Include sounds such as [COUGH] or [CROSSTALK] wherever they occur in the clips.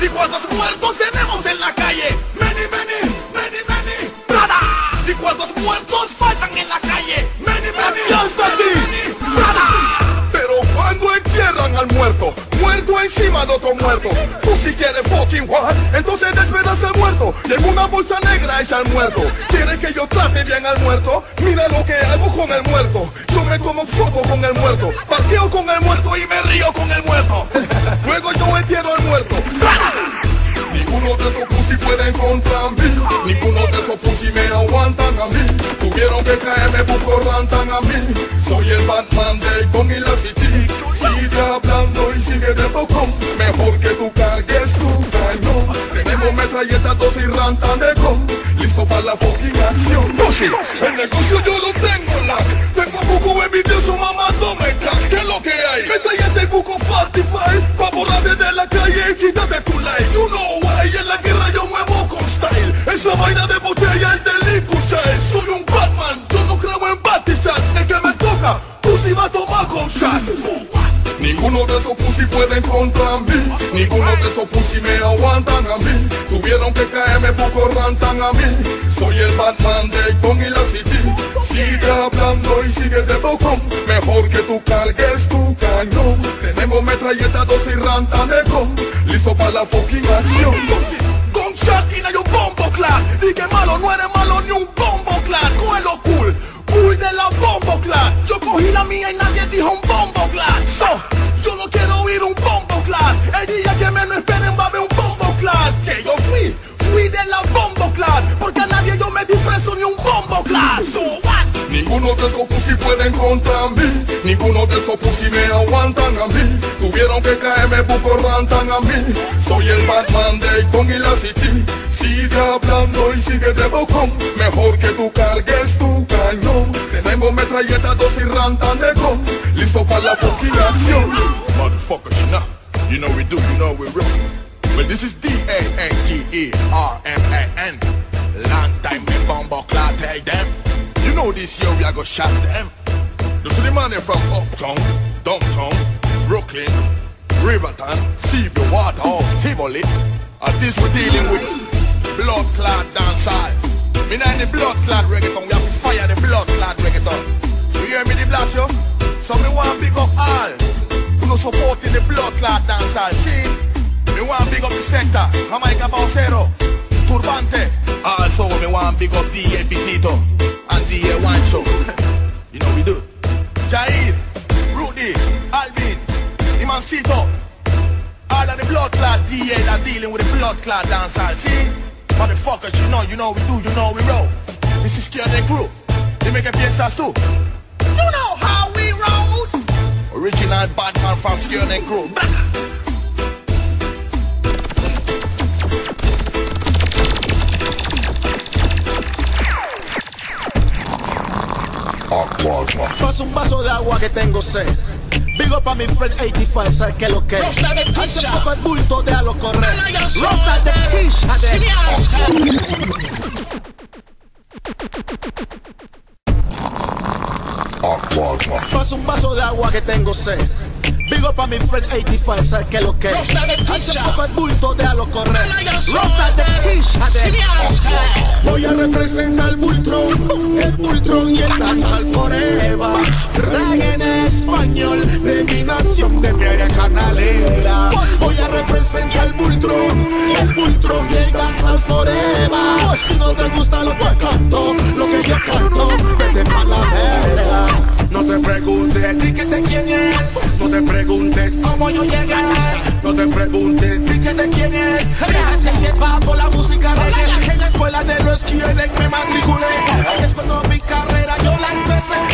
¿Y cuántos muertos tenemos en la calle? Many, many, many, many. Nada. ¿Y cuántos muertos faltan en la calle? Many, many, many, Nada. Pero cuando entierran al muerto, muerto encima de otro muerto. Tú si quieres fucking what, entonces despedaza al muerto y en una bolsa negra echa al muerto. ¿Quieres que yo trate bien al muerto? Mira lo que hago con el muerto. Yo me tomo foto con el muerto, parqueo con el muerto y me río con el muerto. Contra mí. Ninguno de esos pussy me aguantan a mí. Tuvieron que caerme buco rantan a mí. Soy el Batman de Con y la City. Sigue hablando y sigue de bocón Mejor que tú cargues tu cañón. Tenemos metralletas dos y rantan de con Listo para la focilación Pussy, el negocio yo lo tengo la Tengo buco envidioso mamándome crack ¿Qué es lo que hay? Metralleta y buco Fatify. Pa' borrar desde la calle y quítate tu like. You know vaina de botella es de Licushine Soy un Batman, yo no creo en Batishat El que me toca, pussy va a tomar con shot Ninguno de esos pussy pueden contra mí. Ninguno de esos pussy me aguantan a mí. Tuvieron que caerme poco rantan a mí. Soy el Batman de Con y la City. Sigue hablando y sigue de bocón. Mejor que tú cargues tu cañón. Tenemos metralletas dos y rantan con. Listo para la fucking acción shot Di que malo no eres malo ni un bombo Cuelo cool Cool de la bombo clad. Yo cogí la mía y nadie dijo un bombo clad. So, yo no quiero oír un bombo clad. El día que menos esperen va a haber un bombo clad. Que yo fui, fui de la bombo clad. Porque a nadie yo me di preso ni un bombo clad. So what? Ninguno de esos pussy pueden contra mí. Ninguno de esos pussy me aguantan a mí. Tuvieron que caerme buco rantan a mí. Soy el Batman de Con y la City Sigue de bocón Mejor que tú cargues tu cañón Tenemos metralletas dos y rantan de con Listo para la fucking Motherfuckers, you know. You know we do, you know we rock. Well, this is D-A-N-G-E-R-M-A-N. Long time me bombo clock tell them. You know this year we are gonna shot them. The man from uptown, downtown, Brooklyn, Riverton, Seaview, Waterhouse, Tivoli. At this we're dealing with blood clot dancehall. Me not in the blood clot reggaeton, we have to fire the blood clot reggaeton. You hear me the blast yo? So me want big up all who no supporting the blood clot dancehall. See? Me want big up the sector, Jamaica Pausero, Turbante. Also me want big up D.A. Petito and D.A. Wancho. [LAUGHS] you know we do. Jair, Rudy, Alvin, Imancito. All of the blood clot DA that dealing with the blood clot dancehall. See? Motherfuckers, you know, you know we do, you know we roll. This is Scare the Crew. They make a piezas too. You know how we roll. Original Batman from Scare the Crew. Paso un vaso de agua que tengo sed. Digo pa' mi friend 85, ¿sabes qué es lo que es? Hace poco el bulto de a lo correr. Rota de Kisha de Paso un vaso de agua que tengo sed. Digo pa' mi friend 85, ¿sabes qué lo que es? Hace poco el bulto de a lo correr. Rota de Kisha de Voy a representar el Bultron, el Bultron y el Dancehall Forever. Reggae en español de mi nación, de mi área canalera. Voy a representar el Bultron, el Bultron y el Dancehall Forever. Si no te gusta lo que canto, lo que yo canto, vete pa' la verga. No te preguntes, di que te quién es. No te preguntes cómo yo llegué. No te preguntes, di que te quién es. Dejaste llevar por la música reggae. En la escuela de los Kielek me matriculé. Es cuando mi carrera yo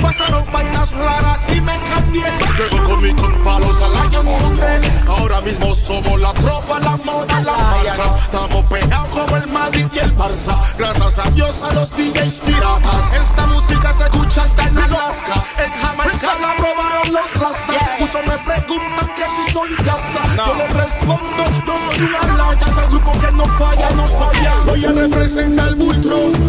Pasaron vainas raras y me cambié. Luego con mi compa los Lions Sunday. Ahora mismo somos la tropa, la moda, la marca. Estamos pegados como el Madrid y el Barça. Gracias a Dios a los DJs piratas. Esta música se escucha hasta en Alaska. En Jamaica la probaron los rastas. Muchos me preguntan que si soy casa. Yo les respondo, yo soy una alaya. Es el grupo que no falla, no falla. Voy a representar el Bultron,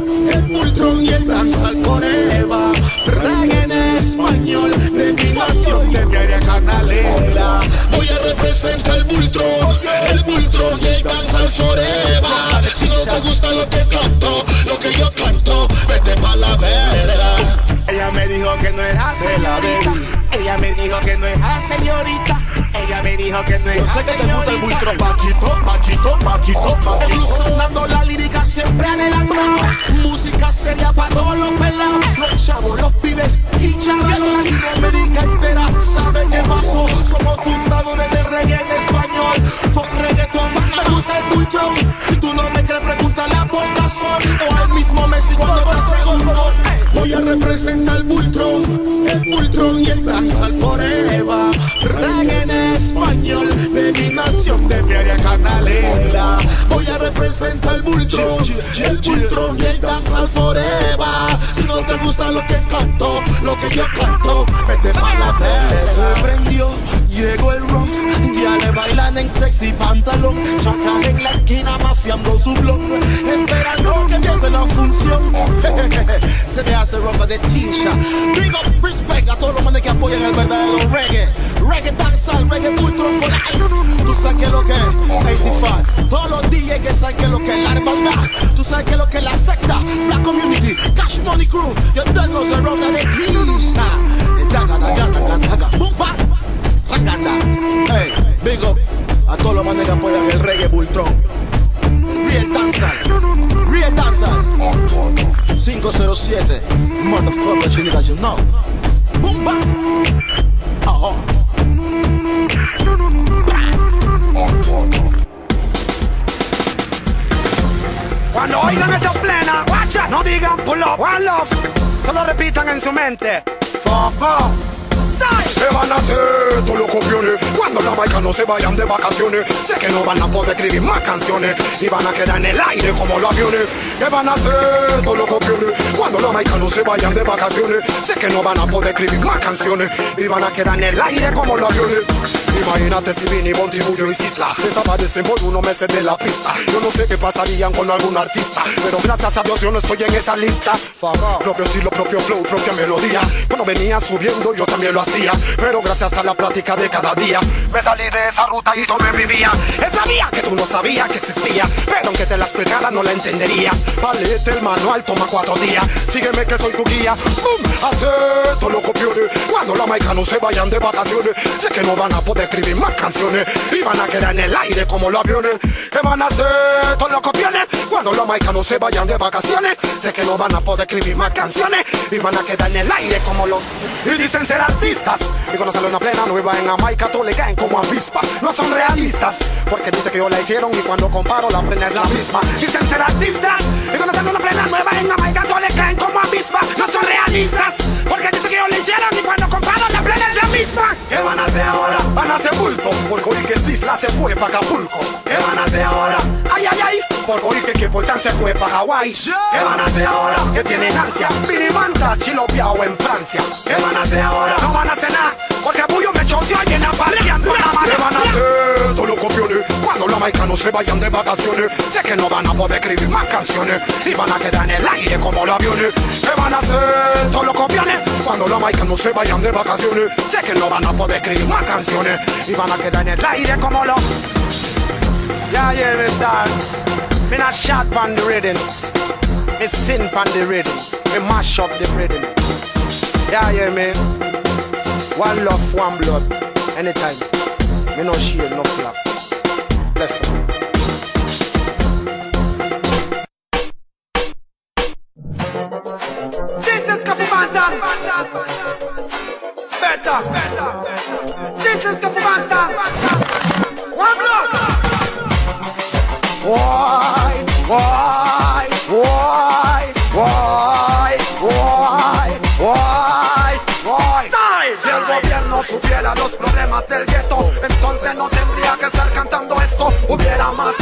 Ella me dijo que no era señorita. Ella me dijo que no era señorita. Paquito, Paquito, Paquito, Paquito. Sonando la lírica siempre adelantado. Música seria para todos los pelados. Los chavos, los pibes mi nación, de mi área canalera. Voy a representar el Bultron, el Bultron y el Dancehall Forever. Si no te gusta lo que canto, lo que yo canto, vete pa' la Se prendió, llegó el rough, ya le bailan en sexy pantalón. Chacal en la esquina mafiando su blog, esperando que empiece la función. [LAUGHS] Se me hace ropa de t-shirt. A todos los manes que apoyan el verdadero reggae. Reggae dancehall, reggae ultra for life. Tú sabes que lo que es 85. Todos los DJs que saben que lo que es la hermandad. Tú sabes que lo que es la secta. Black community, cash money crew. Yo tengo the ropa de. Boom, bang. Ranganda. Hey, big up a todos los manes que apoyan el reggae Bultron. Real dancehall. Real dancehall. 507. Motherfucker, chinita, you know. Cuando oigan esta plena, guacha, no digan pull up, one love, solo repitan en su mente. Fuck. ¿Qué van a hacer todos los copiones cuando la maica no se vayan de vacaciones? Sé que no van a poder escribir más canciones y van a quedar en el aire como los aviones. ¿Qué van a hacer todos los copiones cuando la maica no se vayan de vacaciones? Sé que no van a poder escribir más canciones y van a quedar en el aire como los aviones. Imagínate si Vinny Bonti, Julio y Cisla desaparecen por unos meses de la pista. Yo no sé qué pasarían con algún artista, pero gracias a Dios yo no estoy en esa lista. Propio estilo, propio flow, propia melodía. Cuando venía subiendo yo también lo hacía, pero gracias a la práctica de cada día me salí de esa ruta y sobrevivía. Sabía que tú no sabías que existía, pero aunque te la explicara no la entenderías. Palete el manual, toma cuatro días. Sígueme que soy tu guía. Boom, acepto los copiones. Cuando la maica no se vayan de vacaciones, sé que no van a poder escribir más canciones y van a quedar en el aire como los aviones. ¿Qué van a hacer todos los copiones? Cuando los maica no se vayan de vacaciones, sé que no van a poder escribir más canciones y van a quedar en el aire como los. Y dicen ser artistas. Y cuando sale una plena nueva en Jamaica, todo le caen como avispas. No son realistas, porque dice que yo la hicieron y cuando comparo la plena es la misma. Dicen ser artistas. Y cuando sale una plena nueva en Jamaica, todo le caen como avispas. No son realistas, porque dice que yo la hicieron y cuando comparo la plena es la misma. ¿Qué van a hacer ahora? Van a hacer bulto, porque oí que Cisla se fue para Acapulco. ¿Qué van a hacer ahora? Ay, ay, ay, porque oí que Keportán se fue para Hawái. ¿Qué van a hacer ahora? Que tienen ansia. Pirimanta, chilopiao en Francia. ¿Qué van a hacer ahora? No van a hacer nada, porque Bullo me choteó y en apareando la. ¿Qué van a hacer todos los copiones? Cuando los maicanos se vayan de vacaciones, sé que no van a poder escribir más canciones y van a quedar en el aire como los aviones. ¿Qué van a hacer todos los copiones? Cuando los maicanos se vayan de vacaciones, sé que no van a poder escribir más canciones y van a quedar en el aire como los. Yeah, yeah, me star. Me not shot pan the rhythm. Me sin pan the rhythm. Me mash up the rhythm. Yeah, yeah, man. One love, one blood. Anytime. Me no shield, no flap. Listen. Del gueto, entonces no tendría que estar cantando esto. Hubiera más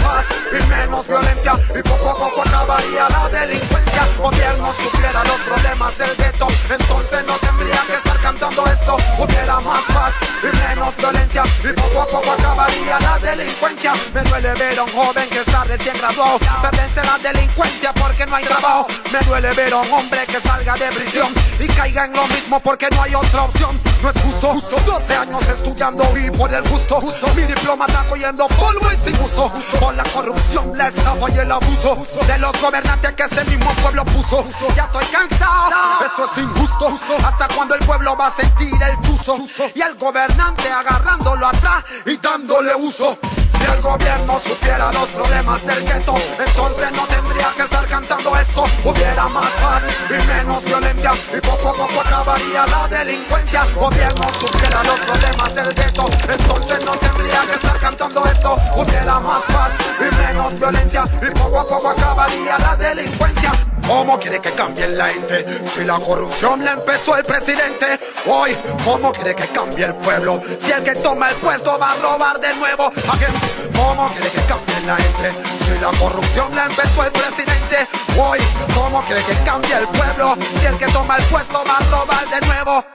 y menos violencia y poco a poco acabaría la delincuencia. Gobierno supiera los problemas del gueto, entonces no tendría que estar cantando esto. Hubiera más paz y menos violencia y poco a poco acabaría la delincuencia. Me duele ver ver a un joven que está recién graduado perderse la delincuencia porque no hay trabajo. Me duele ver a un hombre que salga de prisión y caiga en lo mismo porque no hay otra opción. No es justo, justo 12 años estudiando y por el gusto, justo mi diploma está cogiendo polvo y sin uso. Por la corrupción, la estafa y el abuso de los gobernantes que este mismo pueblo puso. Ya estoy cansado, esto es injusto. Hasta cuando el pueblo va a sentir el chuzo y el gobernante agarrándolo atrás y dándole uso. Si el gobierno supiera los problemas del gueto, entonces no tendría que estar cantando esto. Hubiera más paz y menos violencia y poco a poco acabaría la delincuencia. Gobierno supiera los problemas del gueto, entonces no tendría que estar cantando esto. Hubiera más paz menos violencia y poco a poco acabaría la delincuencia. ¿Cómo quiere que cambie la gente? Si la corrupción la empezó el presidente. Hoy, ¿cómo quiere que cambie el pueblo? Si el que toma el puesto va a robar de nuevo. Again. ¿Cómo quiere que cambie la gente? Si la corrupción la empezó el presidente. Hoy, ¿cómo quiere que cambie el pueblo? Si el que toma el puesto va a robar de nuevo.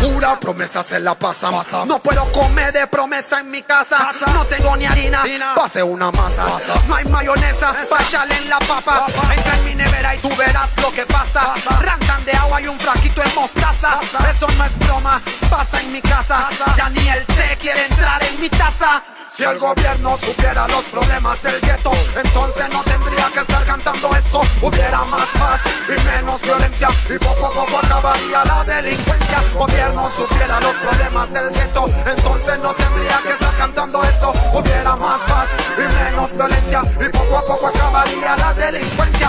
Pura promesa se la pasa. No puedo comer de promesa en mi casa. No tengo ni harina. Pase una masa. No hay mayonesa. Pachale en la papa. Entra en mi nevera y tú verás lo que pasa. Rantan de agua y un fraquito en mostaza. Esto no es broma. Pasa en mi casa. Ya ni el té quiere entrar en mi taza. Si el gobierno supiera los problemas del gueto, entonces no tendría que estar cantando esto. Hubiera más paz y menos violencia y poco a poco acabaría la delincuencia. Gobierno supiera los problemas del gueto, entonces no tendría que estar cantando esto. Hubiera más paz y menos violencia y poco a poco acabaría la delincuencia.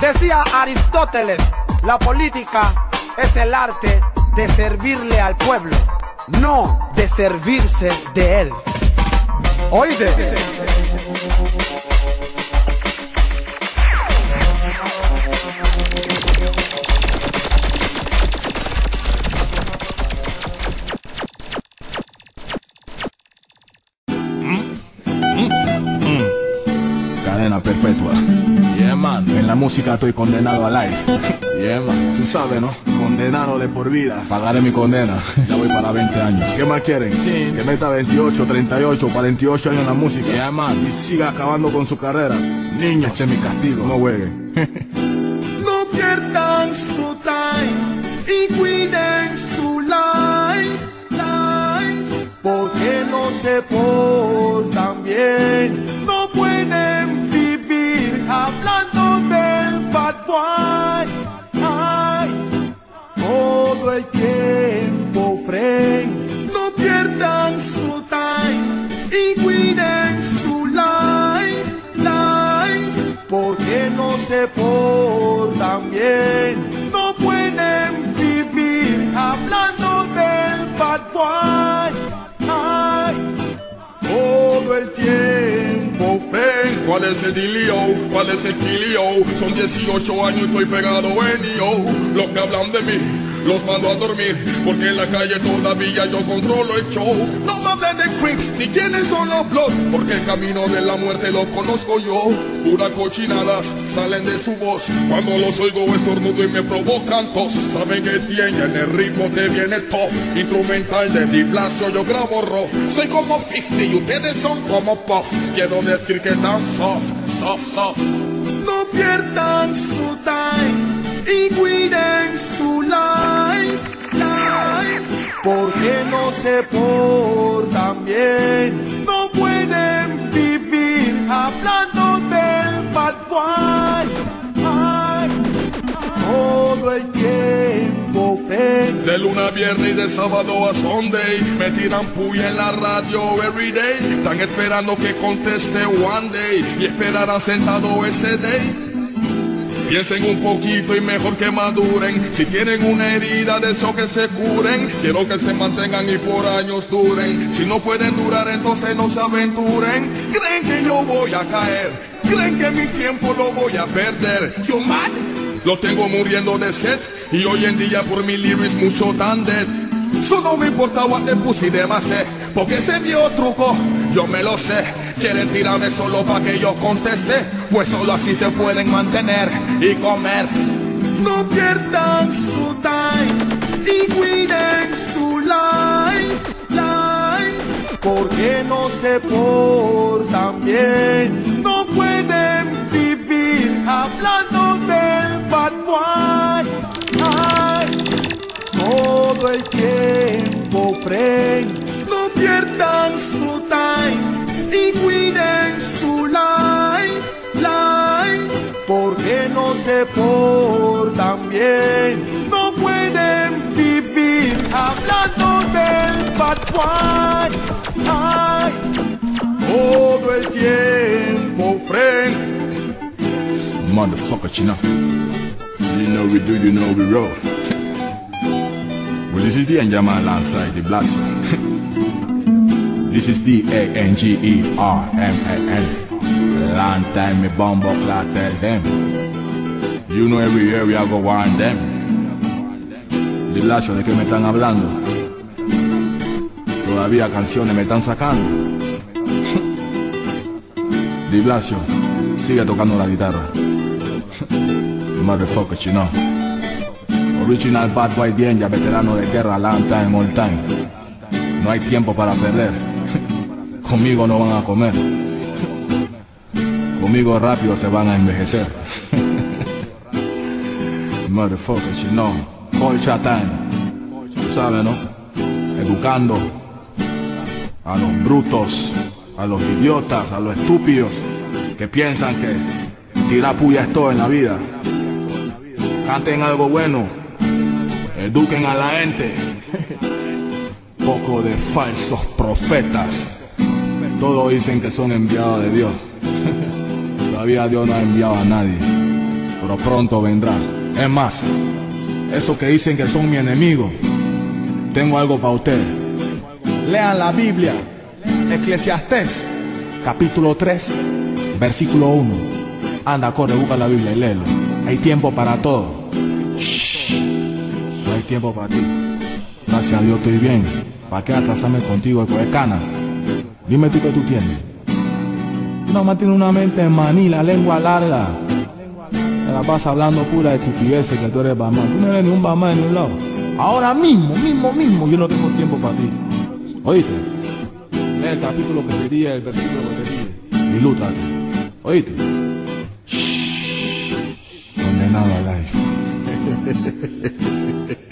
Decía Aristóteles, la política es el arte de servirle al pueblo, no de servirse de él. Oíde. Cadena perpetua. Yeah, man. La música estoy condenado a life. Yeah, man. Tú sabes, ¿no? Condenado de por vida. Pagaré mi condena. Ya voy para 20 años. ¿Qué más quieren? Sí. Que meta 28, 38, 48 años en la música. Yeah, man. Y siga acabando con su carrera. Niños, este es mi castigo. No jueguen. [LAUGHS] No pierdan su time y cuiden su life, life. Porque no se portan bien, no pueden vivir hablando del bad boy. Todo el tiempo. ¿Cuál es el dilio? ¿Cuál es el kilio? Son 18 años estoy pegado en yo. Los que hablan de mí, los mando a dormir. Porque en la calle todavía yo controlo el show. No me hablen de creeps ni quiénes son los bloods. Porque el camino de la muerte lo conozco yo. Puras cochinadas salen de su voz. Cuando los oigo estornudo y me provocan tos. Saben que tienen el ritmo, te viene tough. Instrumental de Diplasio, yo grabo rough. Soy como 50 y ustedes son como Puff. Quiero decir que tan soft, soft, soft. No pierdan su time y cuiden su life, life. Porque no se portan bien, no pueden vivir hablando del bad boy. Ay, todo el tiempo. De luna a viernes y de sábado a Sunday. Me tiran puya en la radio everyday Están esperando que conteste one day Y esperarán sentado ese day. Piensen un poquito y mejor que maduren. Si tienen una herida de eso que se curen Quiero que se mantengan y por años duren. Si no pueden durar entonces no se aventuren. Creen que yo voy a caer. Creen que mi tiempo lo voy a perder. Yo mad los tengo muriendo de sed y hoy en día por mi lyrics mucho tan dead. Solo me importa what the pussy de porque ese dio truco, yo me lo sé. Quieren tirarme solo para que yo conteste, pues solo así se pueden mantener y comer. No pierdan su time y cuiden su life, life. porque no se portan bien. No pueden vivir hablando todo el tiempo, friend. No pierdan su time y cuiden su life, life, porque no se portan bien. No pueden vivir hablando del bad. Ay, todo el tiempo, friend. Motherfucker, you know. We do, you know we roll. well, this is the Anjama alongside the Blast. this is the A-N-G-E-R-M-A-N. Long time me bombo clock tell them. You know every year we are go warn them. The Blast, ¿de qué me están hablando? Todavía canciones me están sacando. [LAUGHS] Di Blasio, sigue tocando la guitarra. Motherfucker, you know. Original bad boy bien, ya veterano de guerra, long time, all time. No hay tiempo para perder. [LAUGHS] Conmigo no van a comer. Conmigo rápido se van a envejecer. [LAUGHS] Motherfucker, you know. Time. Tú sabes, ¿no? Educando a los brutos, a los idiotas, a los estúpidos que piensan que tirar puya es todo en la vida. Canten algo bueno, eduquen a la gente. [LAUGHS] Poco de falsos profetas. Todos dicen que son enviados de Dios. [LAUGHS] Todavía Dios no ha enviado a nadie, pero pronto vendrá. Es más, esos que dicen que son mi enemigo, tengo algo para ustedes. Lean la Biblia, Eclesiastés, capítulo 3, versículo 1. Anda, corre, busca la Biblia y léelo. Hay tiempo para todo. Tiempo para ti. Gracias a Dios estoy bien. ¿Para qué atrasarme contigo de cana? Dime tú qué tú tienes. Tú nada más tienes una mente en maní, la lengua larga. Te la vas hablando pura de estupideces que tú eres Batman. Tú no eres ni un Batman ni un lado. Ahora mismo, mismo, mismo, yo no tengo tiempo para ti. ¿Oíste? Lee el capítulo que te di, el versículo que te di. Dilútate. ¿Oíste? Shh. Condenado a life. [LAUGHS]